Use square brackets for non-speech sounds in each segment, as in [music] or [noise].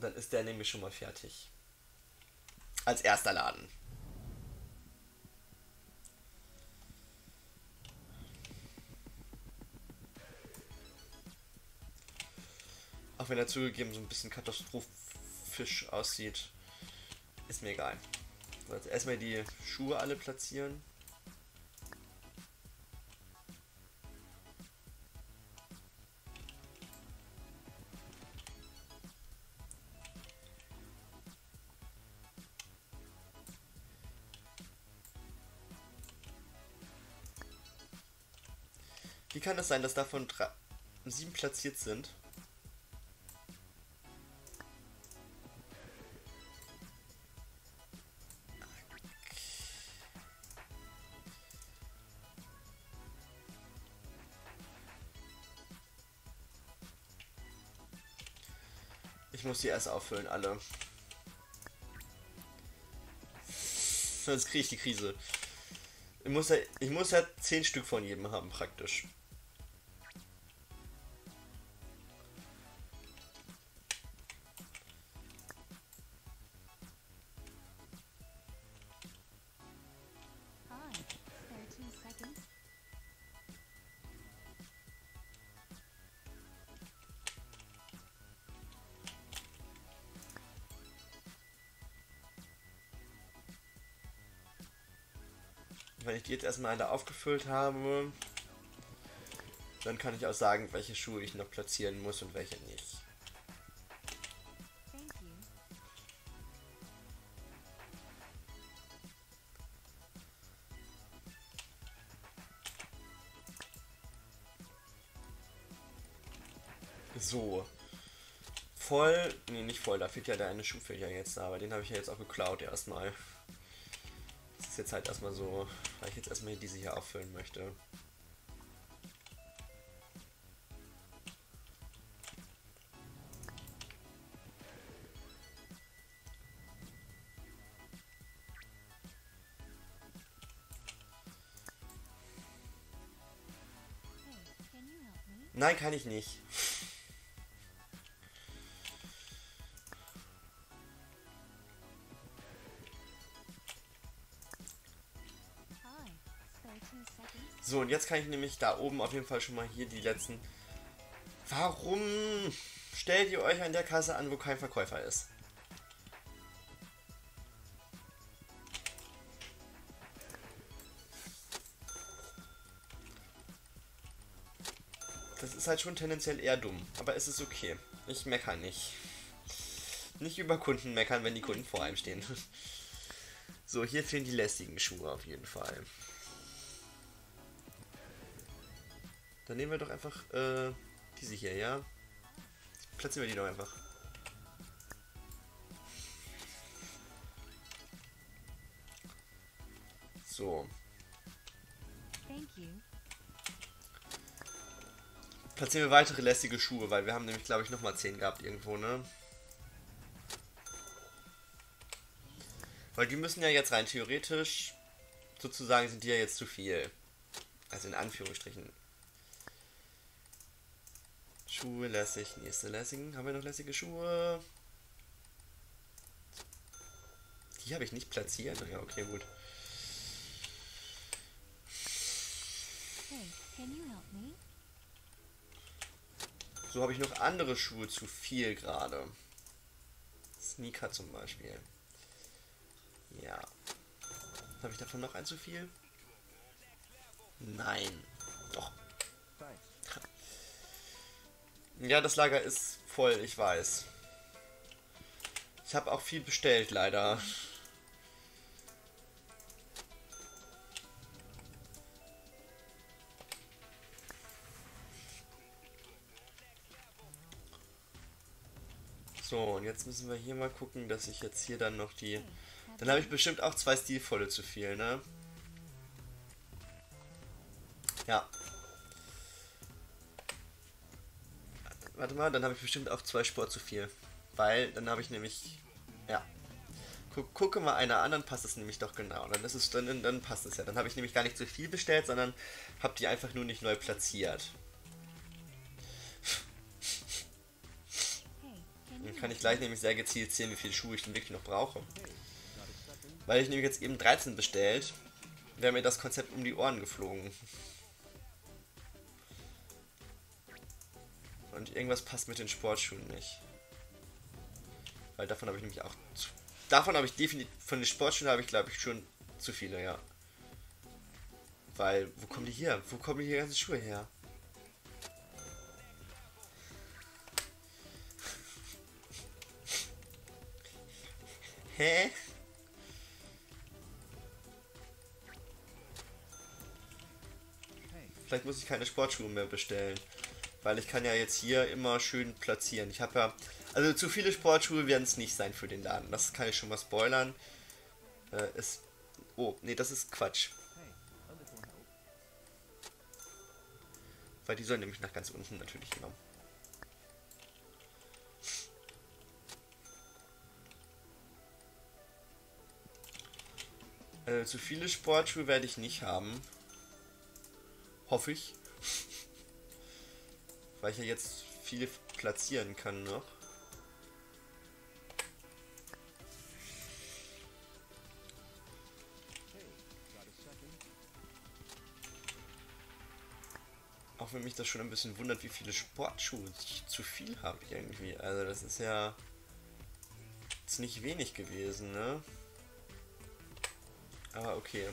Und dann ist der nämlich schon mal fertig. Als erster Laden. Auch wenn er zugegeben so ein bisschen katastrophisch aussieht. Ist mir egal. So, jetzt erstmal die Schuhe alle platzieren. Kann es sein, dass davon sieben platziert sind? Ich muss die erst auffüllen, alle. Sonst kriege ich die Krise. Ich muss, ja, ich muss ja 10 Stück von jedem haben, praktisch. Wenn ich die jetzt erstmal alle aufgefüllt habe, dann kann ich auch sagen, welche Schuhe ich noch platzieren muss und welche nicht. So. Voll. Nee, nicht voll. Da fehlt ja der eine Schuh fehlt ja jetzt aber den habe ich ja jetzt auch geklaut erstmal. Jetzt halt erstmal so, weil ich jetzt erstmal diese hier auffüllen möchte. Nein, kann ich nicht. So, und jetzt kann ich nämlich da oben auf jeden Fall schon mal hier die letzten. Warum stellt ihr euch an der Kasse an, wo kein Verkäufer ist? Das ist halt schon tendenziell eher dumm, aber es ist okay. Ich meckere nicht. Nicht über Kunden meckern, wenn die Kunden vor einem stehen. [laughs] So, hier fehlen die lästigen Schuhe auf jeden Fall. Dann nehmen wir doch einfach äh, diese hier, ja? Platzieren wir die doch einfach. So, Thank you. platzieren wir weitere lästige Schuhe, weil wir haben nämlich, glaube ich, nochmal 10 gehabt irgendwo, ne? Weil die müssen ja jetzt rein theoretisch, sozusagen sind die ja jetzt zu viel. Also in Anführungsstrichen. Schuhe lässig, nächste lässigen. Haben wir noch lässige Schuhe? Die habe ich nicht platziert. Ja, okay, gut. So habe ich noch andere Schuhe zu viel gerade. Sneaker zum Beispiel. Ja. Habe ich davon noch ein zu viel? Nein. Doch. Ja, das Lager ist voll, ich weiß. Ich habe auch viel bestellt, leider. So, und jetzt müssen wir hier mal gucken, dass ich jetzt hier dann noch die... Dann habe ich bestimmt auch zwei stilvolle zu viel, ne? Ja. Warte mal, dann habe ich bestimmt auch zwei Sport zu viel. Weil dann habe ich nämlich... Ja. Guck, gucke mal einer an, dann passt es nämlich doch genau. Dann ist es dann, dann passt es ja. Dann habe ich nämlich gar nicht zu viel bestellt, sondern habe die einfach nur nicht neu platziert. Help kann ich gleich nämlich sehr gezielt sehen, wie viele Schuhe ich denn wirklich noch brauche. Weil ich nämlich jetzt eben 13 bestellt, wäre mir das Konzept um die Ohren geflogen. Und irgendwas passt mit den Sportschuhen nicht. Weil davon habe ich nämlich auch zu, Davon habe ich definitiv. Von den Sportschuhen habe ich glaube ich schon zu viele, ja. Weil, wo kommen die her? Wo kommen die ganzen Schuhe her? [laughs] Hä? Vielleicht muss ich keine Sportschuhe mehr bestellen. Weil ich kann ja jetzt hier immer schön platzieren. Ich habe ja... Also zu viele Sportschuhe werden es nicht sein für den Laden. Das kann ich schon mal spoilern. Äh, es, oh, nee, das ist Quatsch. Weil die sollen nämlich nach ganz unten natürlich genommen. Äh, zu viele Sportschuhe werde ich nicht haben. Hoffe ich. Weil ich ja jetzt viele platzieren kann noch. Auch wenn mich das schon ein bisschen wundert, wie viele Sportschuhe ich zu viel habe irgendwie. Also das ist ja jetzt nicht wenig gewesen, ne? Aber okay.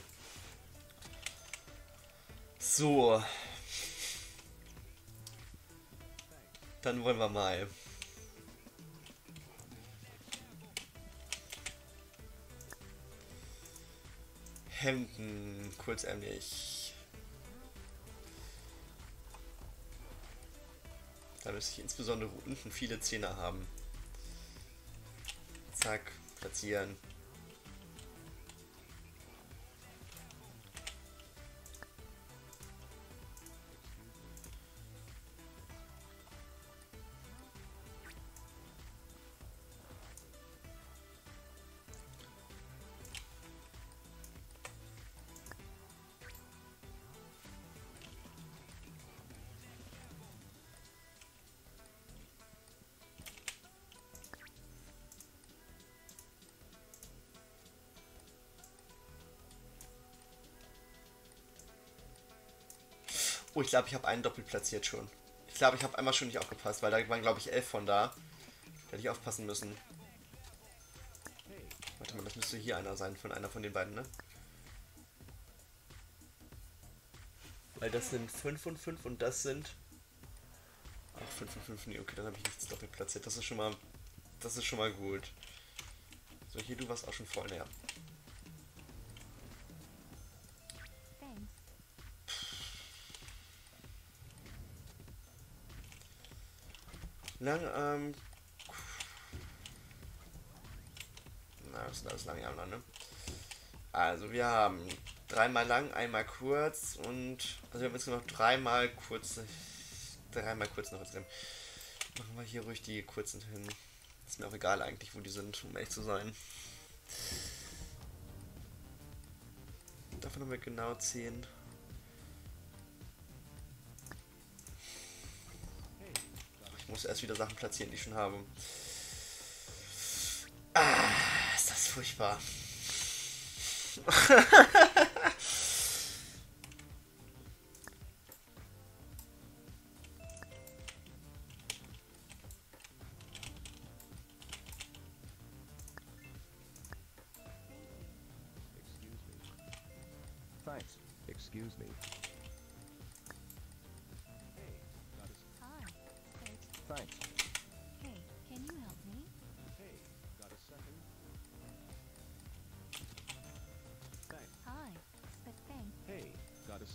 So. Dann wollen wir mal. Hemden, kurzärmlich. Da müsste ich insbesondere unten viele Zähne haben. Zack, platzieren. Oh, ich glaube, ich habe einen doppelt platziert schon. Ich glaube, ich habe einmal schon nicht aufgepasst, weil da waren, glaube ich, elf von da. Da hätte ich aufpassen müssen. Warte mal, das müsste hier einer sein, von einer von den beiden, ne? Weil das sind 5 und 5 und das sind... Ach, 5 und 5, nee, okay, dann habe ich nichts doppelt platziert. Das ist schon mal... Das ist schon mal gut. So, hier, du warst auch schon voll, näher. Lang, ähm. Na, das ist alles lang, ja, ne? Also, wir haben dreimal lang, einmal kurz und. Also, wir haben jetzt noch dreimal kurz. Dreimal kurz noch drin. Machen wir hier ruhig die kurzen hin. Ist mir auch egal eigentlich, wo die sind, um echt zu sein. Davon haben wir genau 10. Ich muss erst wieder Sachen platzieren, die ich schon habe. Ah, ist das furchtbar. [laughs]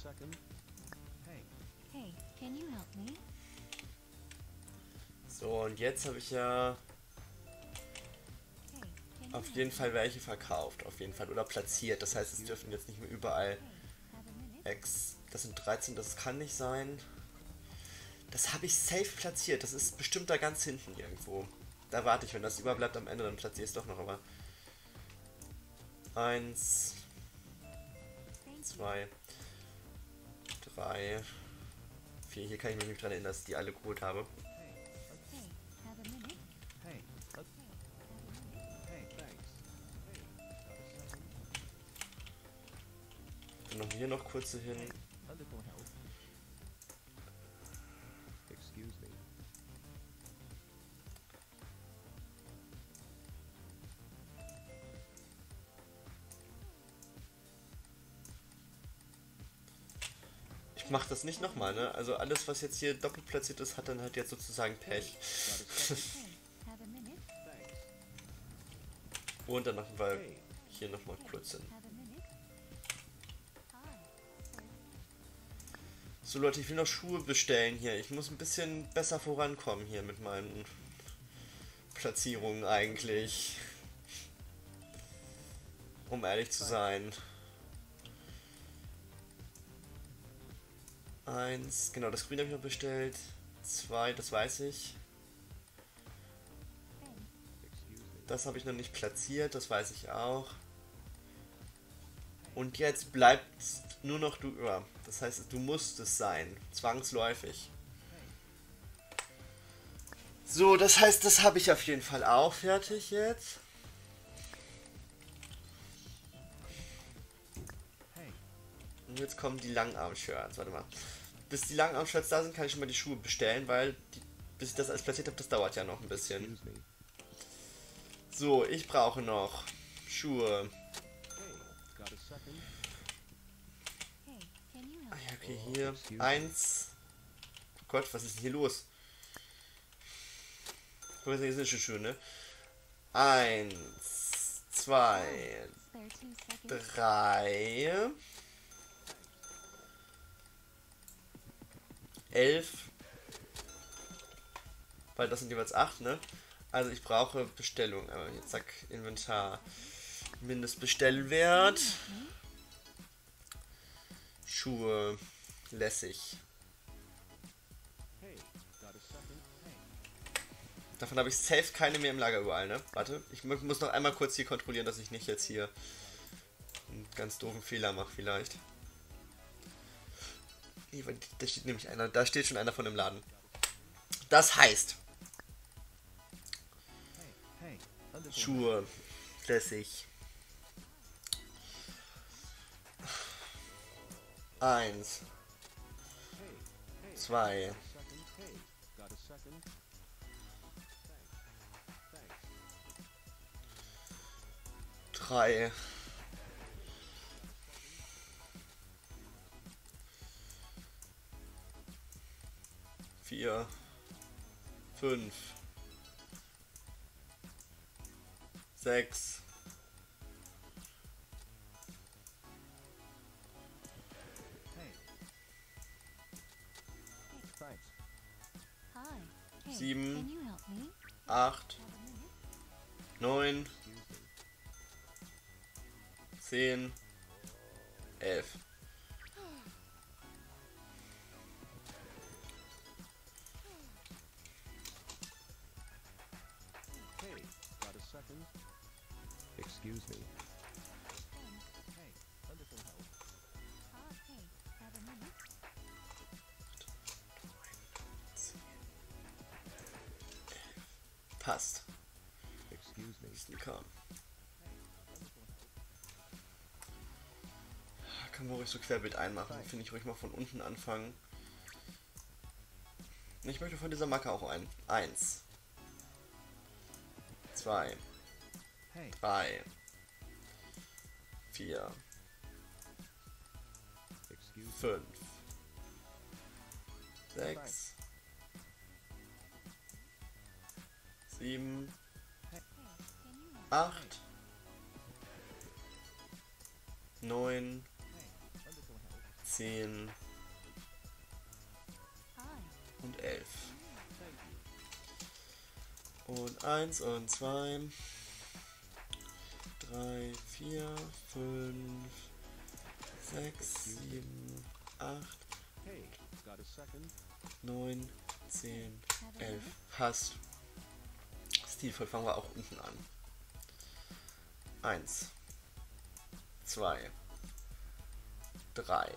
second? Hey. Hey, can you help me? So, und jetzt habe ich ja auf jeden? Fall welche verkauft. Auf jeden Fall. Oder platziert. Das heißt, es dürfen jetzt nicht mehr überall Hey, have a minute? X. Das sind 13, das kann nicht sein. Das habe ich safe platziert. Das ist bestimmt da ganz hinten irgendwo. Da warte ich, wenn das überbleibt am Ende, dann platziere ich es doch noch, aber. Eins, zwei, bei vier. Hier kann ich mich nicht dran erinnern, dass ich die alle geholt habe. Dann noch hier noch kurze hin. Ich mach das nicht nochmal, ne? Also alles, was jetzt hier doppelt platziert ist, hat dann halt jetzt sozusagen Pech. [laughs] Und dann machen wir hier nochmal kurz hin. So Leute, ich will noch Schuhe bestellen hier. Ich muss ein bisschen besser vorankommen hier mit meinen Platzierungen eigentlich. Um ehrlich zu sein. Eins, genau, das Grün habe ich noch bestellt. Zwei, das weiß ich. Das habe ich noch nicht platziert, das weiß ich auch. Und jetzt bleibt nur noch du über. Das heißt, du musst es sein. Zwangsläufig. So, das heißt, das habe ich auf jeden Fall auch fertig jetzt. Und jetzt kommen die Langarm-Shirts. Warte mal. Bis die Langarm-Shirts da sind, kann ich schon mal die Schuhe bestellen, weil die, bis ich das alles platziert habe, das dauert ja noch ein bisschen. So, ich brauche noch Schuhe. Ah ja, okay, hier. Eins. Oh Gott, was ist denn hier los? Guck mal, hier sind schon Schuhe, ne? Eins, zwei, drei. Elf. Weil das sind jeweils acht, ne? Also ich brauche Bestellung. Aber jetzt zack, Inventar. Mindestbestellwert. Schuhe. Lässig. Davon habe ich safe keine mehr im Lager überall, ne? Warte, ich mu- muss noch einmal kurz hier kontrollieren, dass ich nicht jetzt hier einen ganz doofen Fehler mache vielleicht. Nee, da steht nämlich einer, da steht schon einer von dem Laden. Das heißt. Schuhe, lässig. Eins, zwei, got Vier, fünf, sechs, Sieben. acht, neun, zehn, elf. So querbild einmachen. Finde ich ruhig mal von unten anfangen. Ich möchte von dieser Macke auch ein. Eins. Zwei. Drei. Vier. Fünf. Sechs. Sieben. Acht. Neun. 10 und 11. Und 1 und 2, 3, 4, 5, 6, 7, 8, 9, 10, 11. Passt. Stilvoll fangen wir auch unten an. 1, 2, 3.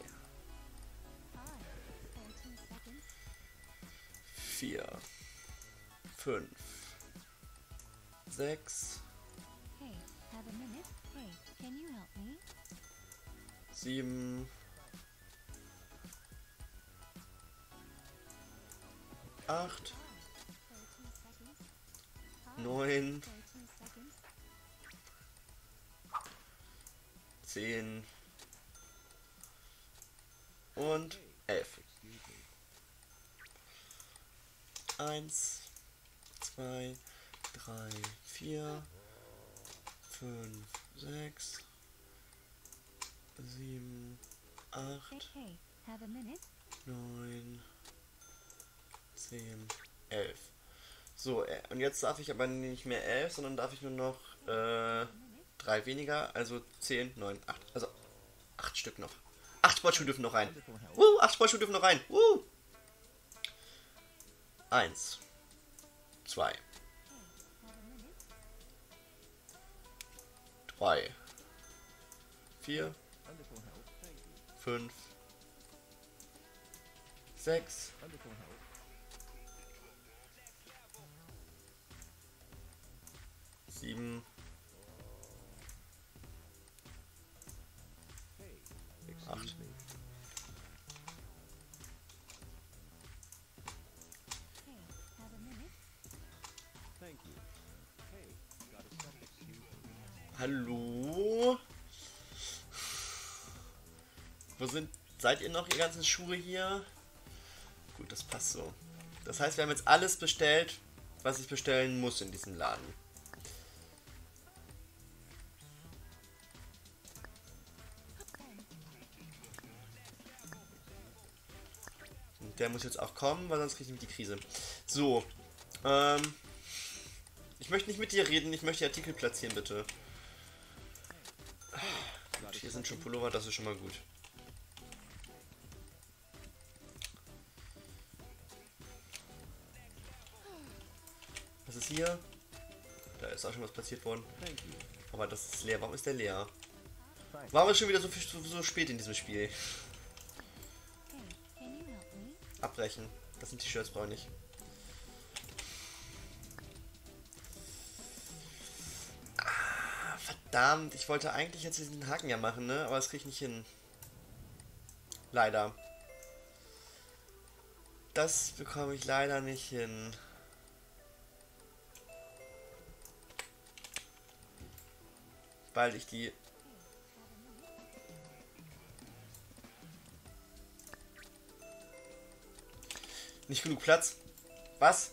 4, 5, 6, 7, 8, 9, 10 und 1, 2, 3, 4, 5, 6, 7, 8, 9, 10, 11. So, äh, und jetzt darf ich aber nicht mehr 11, sondern darf ich nur noch äh, 3 weniger, also 10, 9, 8. Also 8 Stück noch. 8 Sportschuhe dürfen noch rein. Uh, 8 Sportschuhe dürfen noch rein. Uh. Eins. Zwei. Drei. Vier. Fünf. Sechs. Hallo? Wo sind. Seid ihr noch, ihr ganzen Schuhe hier? Gut, das passt so. Das heißt, wir haben jetzt alles bestellt, was ich bestellen muss in diesem Laden. Und der muss jetzt auch kommen, weil sonst kriege ich die Krise. So. Ähm. Ich möchte nicht mit dir reden, ich möchte die Artikel platzieren, bitte. Gut, hier sind schon Pullover, das ist schon mal gut. Was ist hier? Da ist auch schon was platziert worden. Aber das ist leer. Warum ist der leer? Warum ist schon wieder so, viel, so, so spät in diesem Spiel? Abbrechen. Das sind T-Shirts, brauche ich nicht. Verdammt, ich wollte eigentlich jetzt diesen Haken ja machen, ne? Aber das kriege ich nicht hin. Leider. Das bekomme ich leider nicht hin. Weil ich die Nicht genug Platz. Was?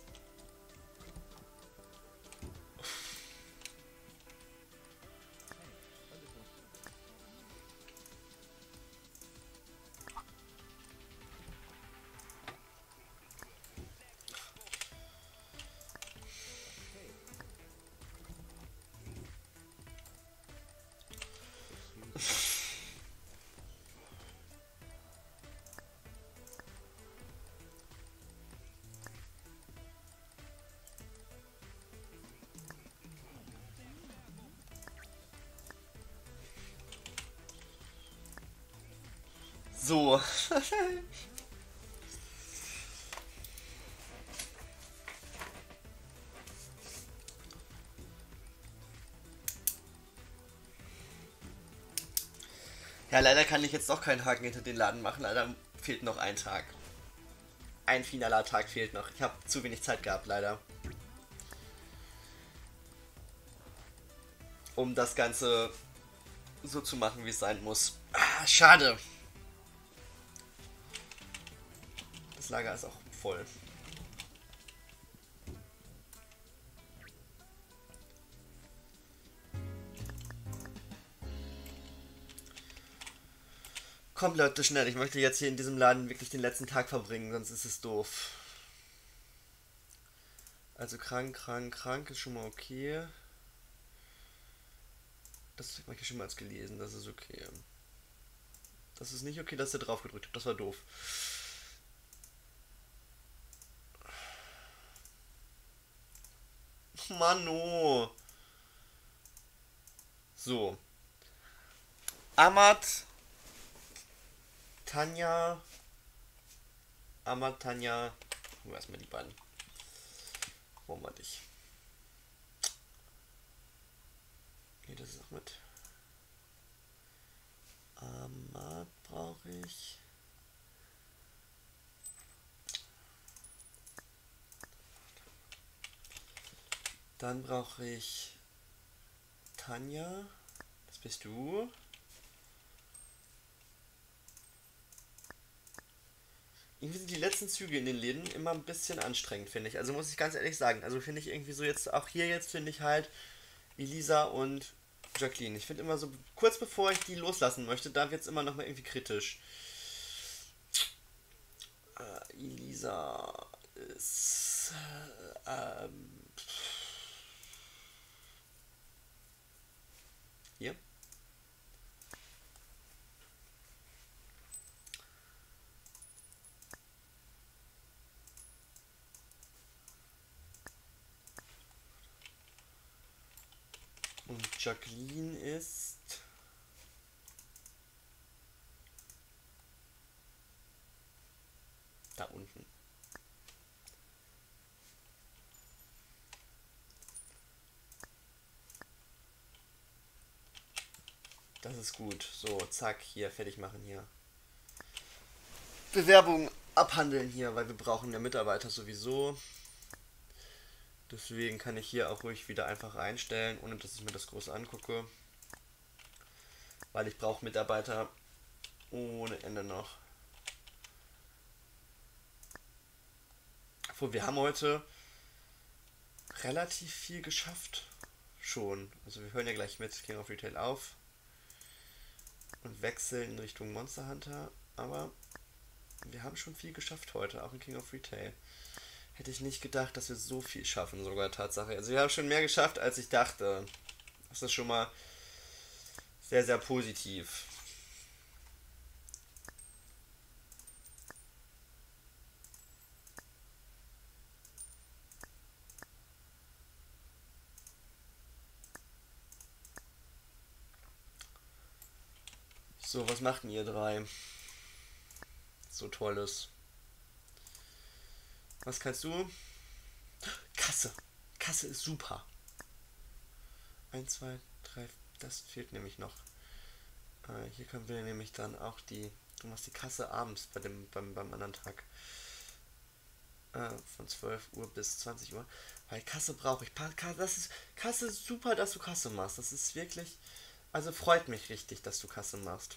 So. [laughs] ja, leider kann ich jetzt doch keinen Haken hinter den Laden machen. Leider fehlt noch ein Tag. Ein finaler Tag fehlt noch. Ich habe zu wenig Zeit gehabt, leider. Um das Ganze so zu machen, wie es sein muss. Ah, schade. Lager ist auch voll. Kommt Leute, schnell. Ich möchte jetzt hier in diesem Laden wirklich den letzten Tag verbringen, sonst ist es doof. Also krank, krank, krank ist schon mal okay. Das habe ich schon mal als gelesen, das ist okay. Das ist nicht okay, dass ihr drauf gedrückt habt, das war doof. Mano. So. Amat. Tanja. Amat, Tanja. Wir erstmal die beiden. Wo wir dich? Nee, das ist auch mit. Amat brauche ich. Dann brauche ich Tanja. Das bist du. Irgendwie sind die letzten Züge in den Läden immer ein bisschen anstrengend, finde ich. Also muss ich ganz ehrlich sagen. Also finde ich irgendwie so jetzt, auch hier jetzt finde ich halt Elisa und Jacqueline. Ich finde immer so, kurz bevor ich die loslassen möchte, da wird es immer noch mal irgendwie kritisch. Äh, Elisa ist. Äh, ähm, hier. Und Jacqueline ist. Da unten. Das ist gut. So, zack, hier, fertig machen hier. Bewerbung abhandeln hier, weil wir brauchen ja Mitarbeiter sowieso. Deswegen kann ich hier auch ruhig wieder einfach einstellen, ohne dass ich mir das groß angucke. Weil ich brauche Mitarbeiter ohne Ende noch. Obwohl, wir haben heute relativ viel geschafft. Schon. Also wir hören ja gleich mit King of Retail auf. Und wechseln in Richtung Monster Hunter. Aber wir haben schon viel geschafft heute, auch in King of Retail. Hätte ich nicht gedacht, dass wir so viel schaffen, sogar Tatsache. Also wir haben schon mehr geschafft, als ich dachte. Das ist schon mal sehr, sehr positiv. So, was machten ihr drei? So tolles. Was kannst du? Kasse. Kasse ist super. 1, 2, 3, das fehlt nämlich noch. Äh, hier können wir nämlich dann auch die. Du machst die Kasse abends bei dem, beim, beim anderen Tag. Äh, von 12 Uhr bis 20 Uhr. Weil Kasse brauche ich. Das ist, Kasse ist super, dass du Kasse machst. Das ist wirklich. Also freut mich richtig, dass du Kasse machst.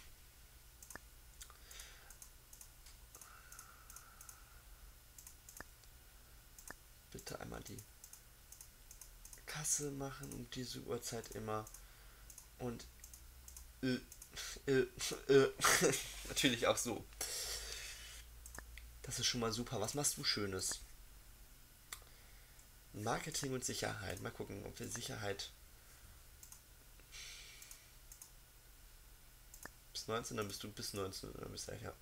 Bitte einmal die Kasse machen um diese Uhrzeit immer. Und äh, äh, äh, [laughs] natürlich auch so. Das ist schon mal super. Was machst du Schönes? Marketing und Sicherheit. Mal gucken, ob wir Sicherheit bis 19, dann bist du bis 19, dann bist du ja.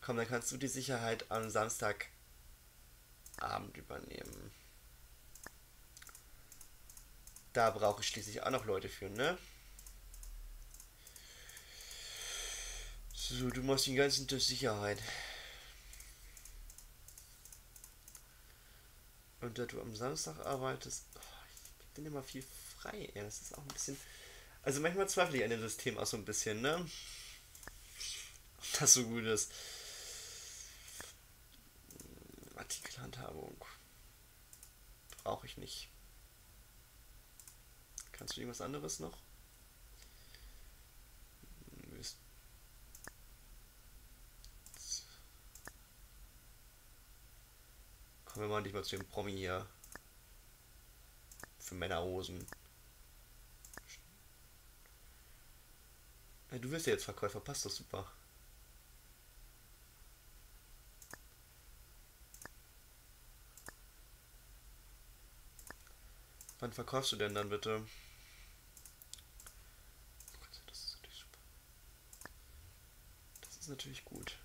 Komm, dann kannst du die Sicherheit am Samstag Abend übernehmen. Da brauche ich schließlich auch noch Leute für, ne? So, du machst den ganzen Tag Sicherheit. Und da du am Samstag arbeitest, oh, ich bin immer viel frei, ey. Das ist auch ein bisschen. Also manchmal zweifle ich an dem System auch so ein bisschen, ne? Ob das so gut ist. Artikelhandhabung. Brauche ich nicht. Kannst du irgendwas anderes noch? Kommen wir mal nicht mal zu dem Promi hier. Für Männerhosen. Du wirst ja jetzt Verkäufer, passt doch super. Wann verkaufst du denn dann bitte? Das ist natürlich gut.